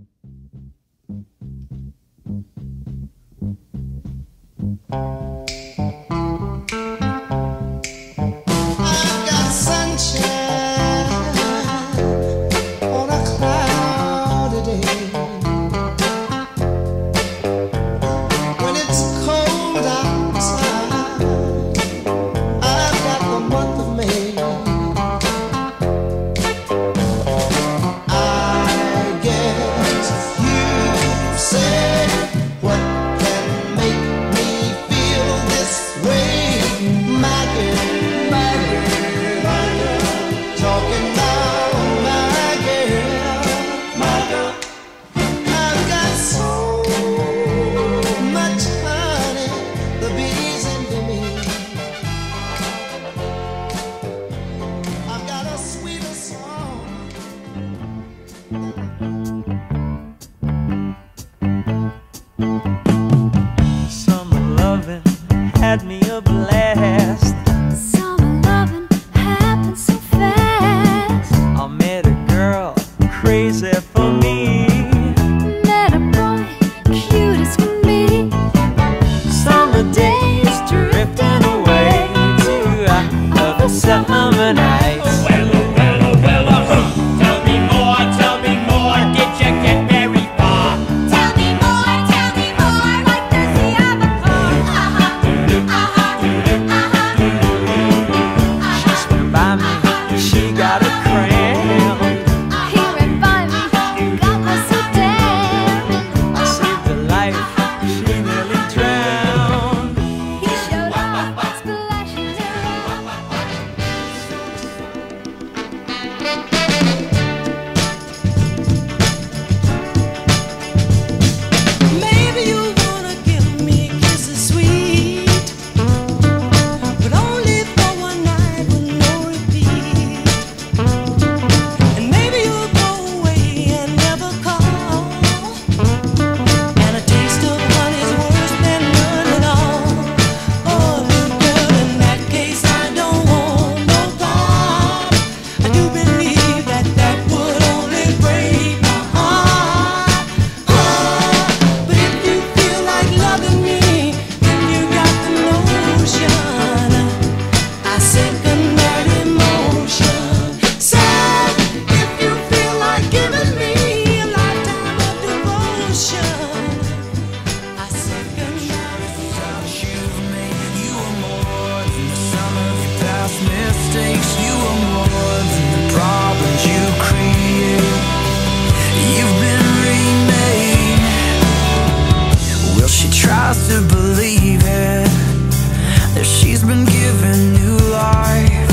Mm-hmm. amanai mistakes, you are more than the problems you create. You've been remade. Well, she tries to believe it that she's been given new life,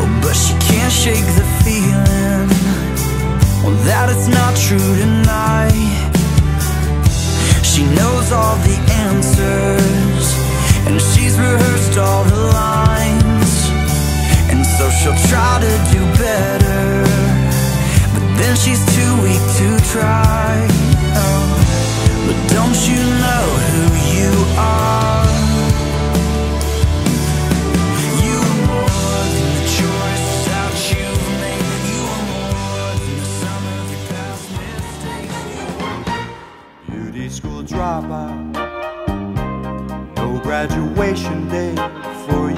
oh, but she can't shake the feeling well, that it's not true tonight. She knows all the answers, and she's rehearsed all the lines. So she'll try to do better But then she's too weak to try. But don't you know who you are? You are more than the choice that you made You are more than of your past mistakes Beauty school dropout No graduation day for you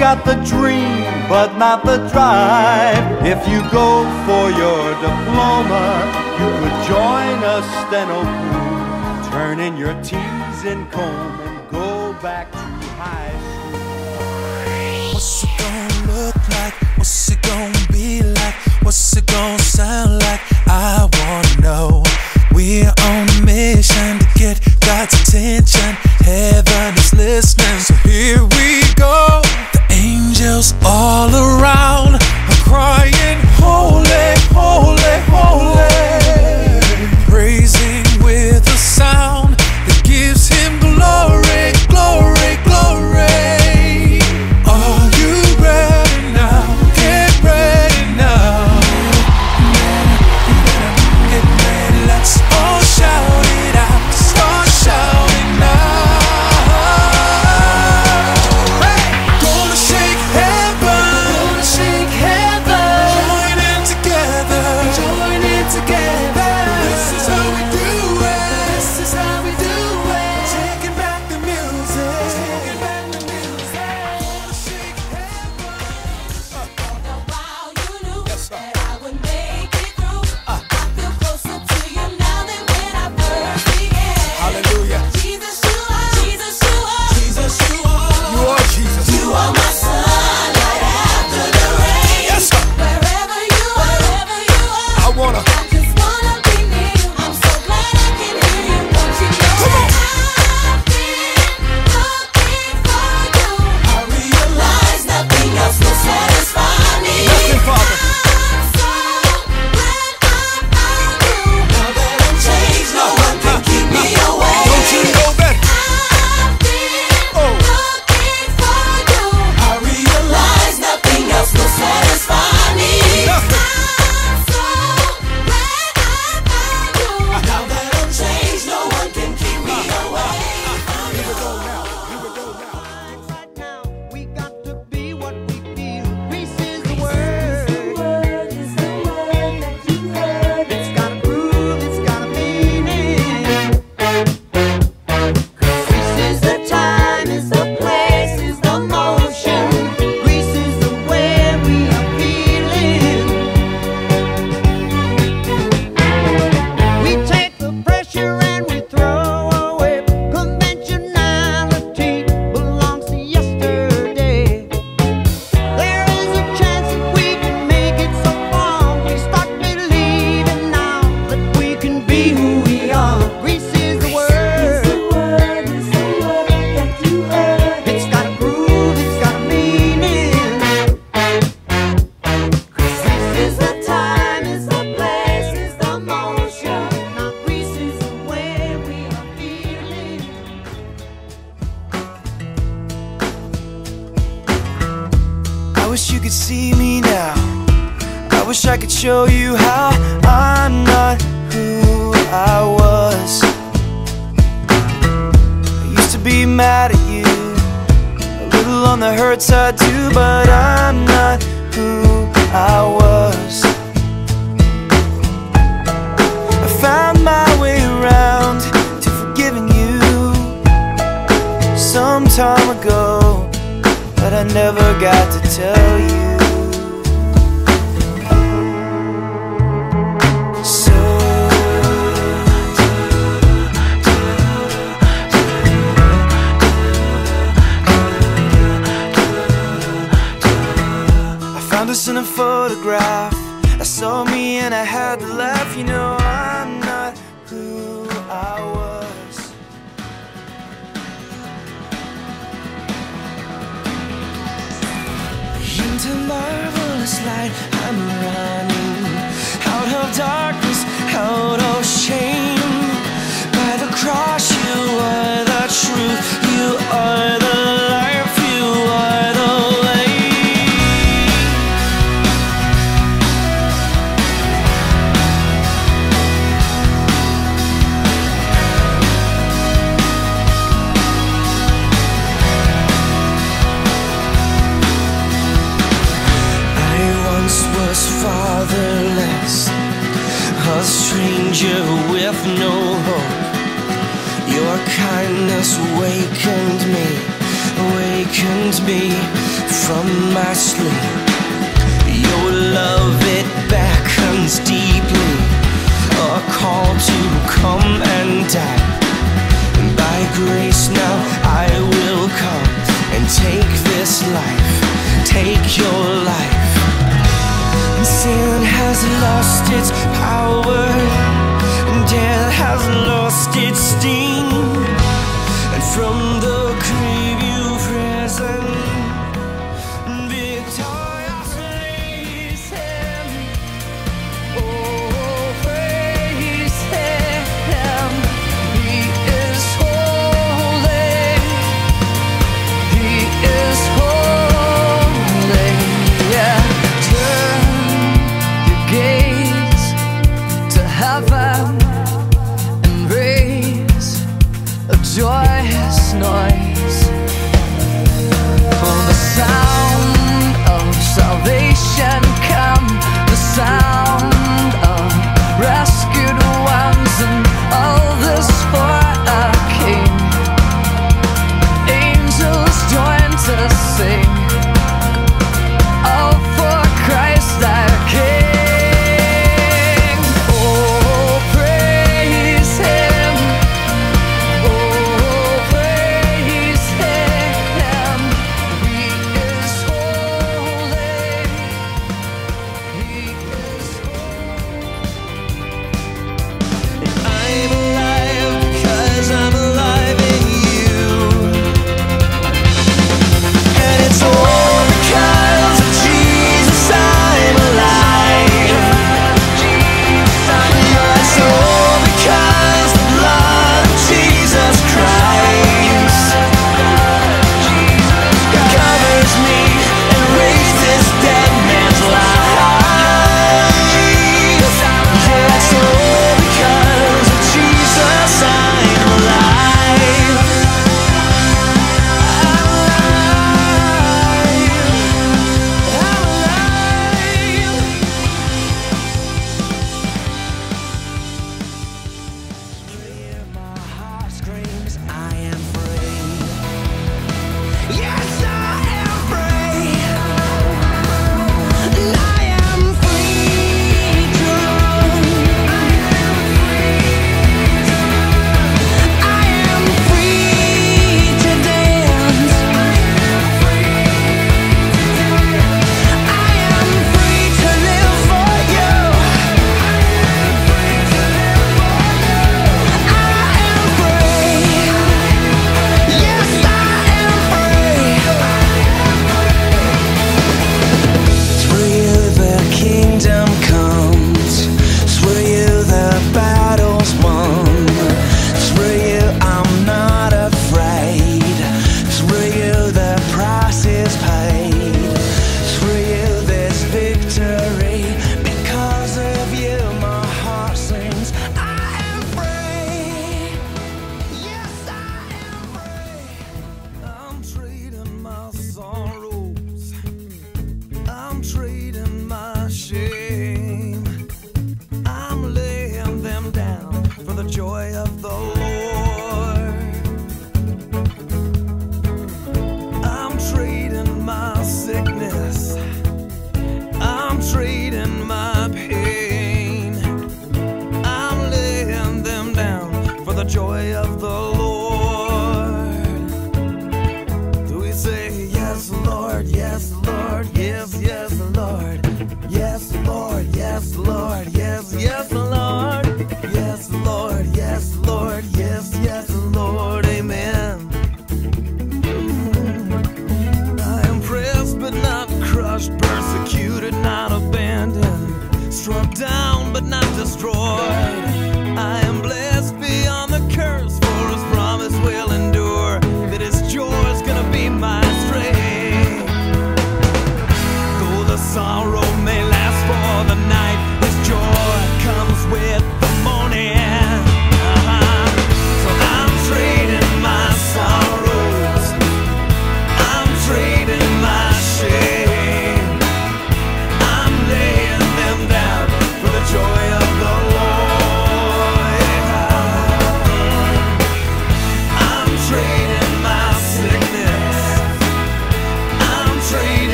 Got the dream, but not the drive. If you go for your diploma, you could join a steno oh, crew, turn in your T's and comb and go back to high school. What's it gonna look like? What's it gonna be like? What's it gonna sound could see me now. I wish I could show you how I'm not who I was. I used to be mad at you, a little on the hurt side too, but I'm not who I was. Never got to tell you. So I found us in a photograph. I saw me and I had to laugh. You know, I'm not who I was. Into marvelous light, I'm running out of darkness, take your life. And sin has lost its power, persecuted.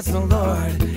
has the Lord.